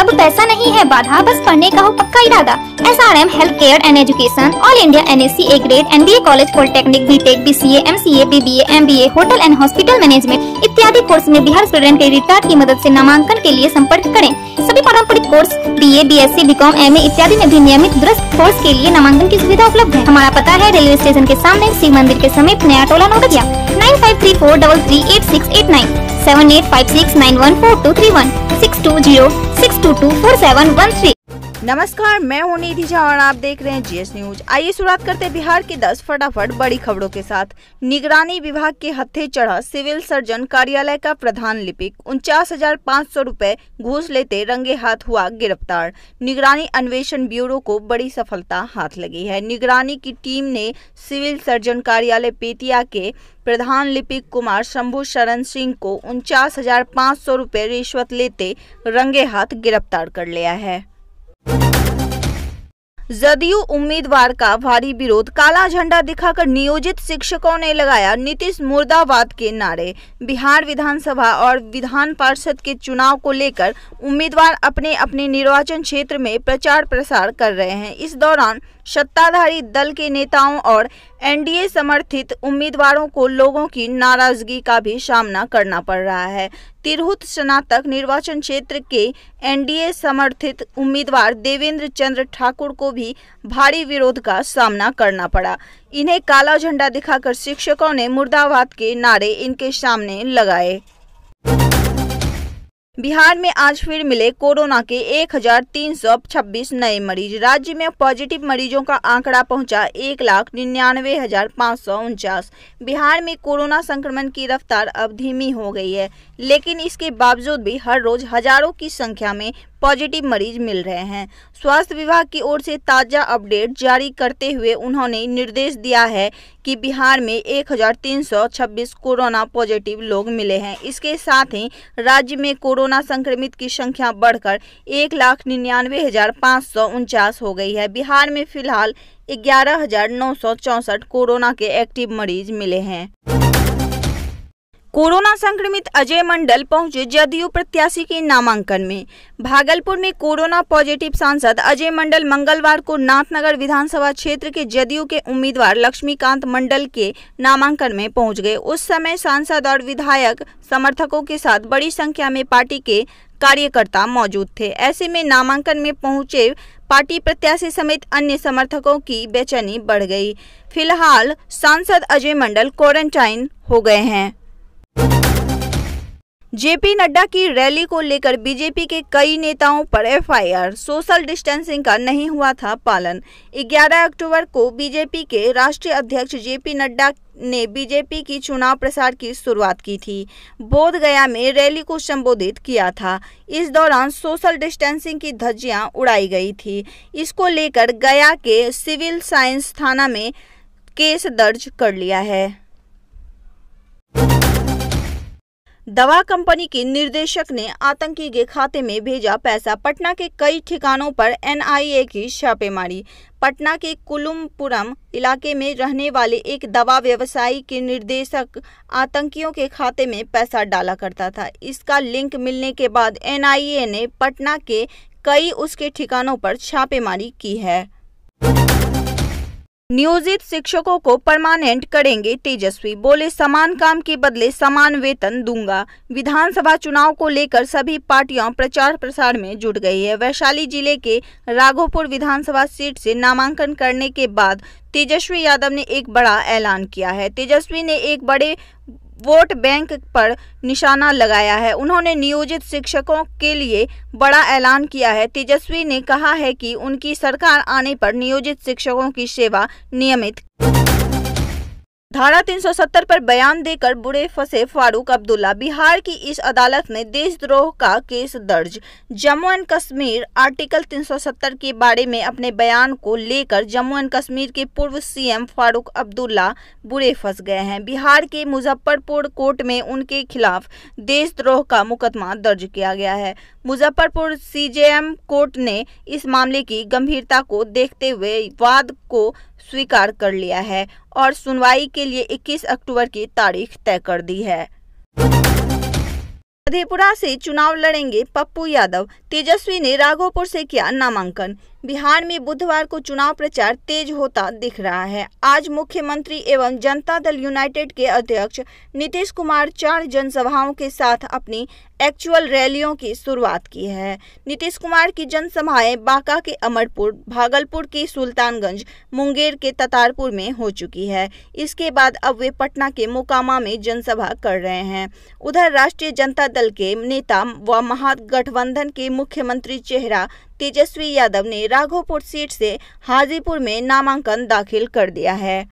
अब पैसा नहीं है, बाधा। बस पढ़ने का हो पक्का इरादा। S R M health care and education all India N S C A grade N B A college polytechnic B tech B C M C A B B M B A hotel and hospital management इत्यादि course में Bihar student credit card की मदद से नामांकन के लिए संपर्क करें। सभी पारंपरिक course B A B S C B com M A इत्यादि में भी नियमित दुरुस्त कोर्स के लिए नामांकन की सुविधा उपलब्ध है। हमारा पता है रेलवे स्टेशन के सामने शिव मंदिर के समीप नया टोला Naugatiya nine five three four double three eight six eight nine, seven eight five six nine one four two three one. Two zero six two two four seven one three नमस्कार, मैं हूँ निधि झा और आप देख रहे हैं जीएस न्यूज़। आइए शुरुआत करते बिहार की 10 फटाफट बड़ी खबरों के साथ। निगरानी विभाग के हत्थे चढ़ा सिविल सर्जन कार्यालय का प्रधान लिपिक। उनचास हज़ार पाँच सौ रूपए घूस लेते रंगे हाथ हुआ गिरफ़्तार। निगरानी अन्वेषण ब्यूरो को बड़ी सफलता हाथ लगी है। निगरानी की टीम ने सिविल सर्जन कार्यालय पेतिया के प्रधान लिपिक कुमार शंभु शरण सिंह को उनचास हज़ार पाँच सौ रूपए रिश्वत लेते रंगे हाथ गिरफ़्तार कर लिया है। जदयू उम्मीदवार का भारी विरोध, काला झंडा दिखाकर नियोजित शिक्षकों ने लगाया नीतीश मुर्दाबाद के नारे। बिहार विधानसभा और विधान पार्षद के चुनाव को लेकर उम्मीदवार अपने अपने निर्वाचन क्षेत्र में प्रचार प्रसार कर रहे हैं। इस दौरान सत्ताधारी दल के नेताओं और एनडीए समर्थित उम्मीदवारों को लोगों की नाराज़गी का भी सामना करना पड़ रहा है। तिरहुत स्नातक निर्वाचन क्षेत्र के एनडीए समर्थित उम्मीदवार देवेंद्र चंद्र ठाकुर को भी भारी विरोध का सामना करना पड़ा। इन्हें काला झंडा दिखाकर शिक्षकों ने मुर्दाबाद के नारे इनके सामने लगाए। बिहार में आज फिर मिले कोरोना के 1,326 नए मरीज़। राज्य में पॉजिटिव मरीजों का आंकड़ा पहुँचा एक लाख निन्यानवे हज़ार पाँच सौ उनचास। बिहार में कोरोना संक्रमण की रफ्तार अब धीमी हो गई है। लेकिन इसके बावजूद भी हर रोज हज़ारों की संख्या में पॉजिटिव मरीज़ मिल रहे हैं। स्वास्थ्य विभाग की ओर से ताज़ा अपडेट जारी करते हुए उन्होंने निर्देश दिया है कि बिहार में 1,326 कोरोना पॉजिटिव लोग मिले हैं। इसके साथ ही राज्य में कोरोना संक्रमित की संख्या बढ़कर एक लाख निन्यानवे हज़ार पाँच सौ उनचास हो गई है। बिहार में फ़िलहाल ग्यारह हज़ार नौ सौ कोरोना के एक्टिव मरीज़ मिले हैं। कोरोना संक्रमित अजय मंडल पहुँचे जदयू प्रत्याशी के नामांकन में। भागलपुर में कोरोना पॉजिटिव सांसद अजय मंडल मंगलवार को नाथनगर विधानसभा क्षेत्र के जदयू के उम्मीदवार लक्ष्मीकांत मंडल के नामांकन में पहुँच गए। उस समय सांसद और विधायक समर्थकों के साथ बड़ी संख्या में पार्टी के कार्यकर्ता मौजूद थे। ऐसे में नामांकन में पहुँचे पार्टी प्रत्याशी समेत अन्य समर्थकों की बेचैनी बढ़ गई। फ़िलहाल सांसद अजय मंडल क्वारंटाइन हो गए हैं। जेपी नड्डा की रैली को लेकर बीजेपी के कई नेताओं पर एफआईआर, सोशल डिस्टेंसिंग का नहीं हुआ था पालन। 11 अक्टूबर को बीजेपी के राष्ट्रीय अध्यक्ष जेपी नड्डा ने बीजेपी की चुनाव प्रसार की शुरुआत की थी। बोध गया में रैली को संबोधित किया था। इस दौरान सोशल डिस्टेंसिंग की धज्जियाँ उड़ाई गई थी। इसको लेकर गया के सिविल साइंस थाना में केस दर्ज कर लिया है। दवा कंपनी के निर्देशक ने आतंकी के खाते में भेजा पैसा। पटना के कई ठिकानों पर एनआईए की छापेमारी। पटना के कुलुमपुरम इलाके में रहने वाले एक दवा व्यवसायी के निर्देशक आतंकियों के खाते में पैसा डाला करता था। इसका लिंक मिलने के बाद एनआईए ने पटना के कई उसके ठिकानों पर छापेमारी की है। नियोजित शिक्षकों को परमानेंट करेंगे तेजस्वी। बोले, समान काम के बदले समान वेतन दूँगा। विधानसभा चुनाव को लेकर सभी पार्टियाँ प्रचार प्रसार में जुट गई है। वैशाली ज़िले के राघोपुर विधानसभा सीट से नामांकन करने के बाद तेजस्वी यादव ने एक बड़ा ऐलान किया है। तेजस्वी ने एक बड़े वोट बैंक पर निशाना लगाया है। उन्होंने नियोजित शिक्षकों के लिए बड़ा ऐलान किया है। तेजस्वी ने कहा है कि उनकी सरकार आने पर नियोजित शिक्षकों की सेवा नियमित धारा 370 पर बयान देकर बुरे फंसे फारूक अब्दुल्ला। बिहार की इस अदालत में देशद्रोह का केस दर्ज। जम्मू एंड कश्मीर आर्टिकल 370 के बारे में अपने बयान को लेकर जम्मू एंड कश्मीर के पूर्व सीएम फारूक अब्दुल्ला बुरे फंस गए हैं। बिहार के मुजफ्फरपुर कोर्ट में उनके खिलाफ देशद्रोह का मुकदमा दर्ज किया गया है। मुजफ्फरपुर सीजेएम कोर्ट ने इस मामले की गंभीरता को देखते हुए वाद को स्वीकार कर लिया है और सुनवाई के लिए 21 अक्टूबर की तारीख तय कर दी है। मधेपुरा से चुनाव लड़ेंगे पप्पू यादव। तेजस्वी ने राघोपुर से किया नामांकन। बिहार में बुधवार को चुनाव प्रचार तेज होता दिख रहा है। आज मुख्यमंत्री एवं जनता दल यूनाइटेड के अध्यक्ष नीतीश कुमार चार जनसभाओं के साथ अपनी एक्चुअल रैलियों की शुरुआत की है। नीतीश कुमार की जनसभाएँ बांका के अमरपुर, भागलपुर के सुल्तानगंज, मुंगेर के ततारपुर में हो चुकी है। इसके बाद अब वे पटना के मोकामा में जनसभा कर रहे हैं। उधर राष्ट्रीय जनता दल के नेता व महागठबंधन के मुख्यमंत्री चेहरा तेजस्वी यादव ने राघोपुर सीट से हाजीपुर में नामांकन दाखिल कर दिया है।